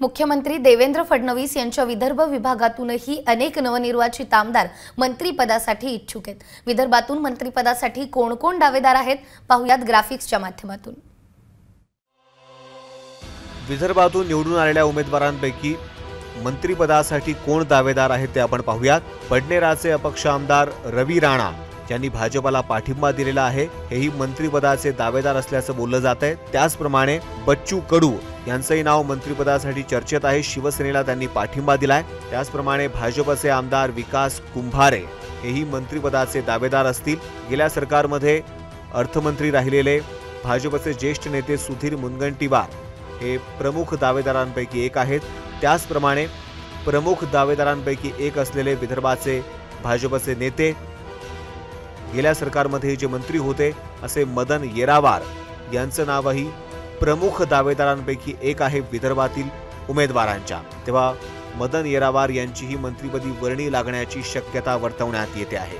मुख्यमंत्री देवेंद्र फडणवीस यांच्या विदर्भ विभागातूनही अनेक नवनिर्वाचित आमदार मंत्रीपदासाठी इच्छुक आहेत. विदर्भातून मंत्रिपदासाठी कोण कोण दावेदार आहेत पाहुयात ग्राफिक्सच्या माध्यमातून. विदर्भातून निवडून आलेल्या उमेदवारांपैकी मंत्रीपदासाठी कोण दावेदार आहेत ते आपण पाहूयात. पडनेराचे अपक्ष आमदार रवी राणा यांनी भाजपला पाठिंबा दिलेला आहे. हेही मंत्रिपदाचे दावेदार असल्याचं बोललं जात आहे त्याचप्रमाणे बच्चू कडू यांचंही नाव मंत्रिपदासाठी चर्चेत आहे. शिवसेनेला त्यांनी पाठिंबा दिलाय. त्याचप्रमाणे भाजपचे आमदार विकास कुंभारे हेही मंत्रिपदाचे दावेदार असतील. गेल्या सरकारमध्ये अर्थमंत्री राहिलेले भाजपचे ज्येष्ठ नेते सुधीर मुनगंटीवार हे प्रमुख दावेदारांपैकी एक आहेत. त्याचप्रमाणे प्रमुख दावेदारांपैकी एक असलेले विदर्भाचे भाजपचे नेते गेल्या सरकारमध्ये जे मंत्री होते असे मदन येरावार यांचं नावही प्रमुख दावेदारांपैकी एक आहे विदर्भातील उमेदवारांच्या. तेव्हा मदन येरावार यांचीही मंत्रिपदी वर्णी लागण्याची शक्यता वर्तवण्यात येते आहे.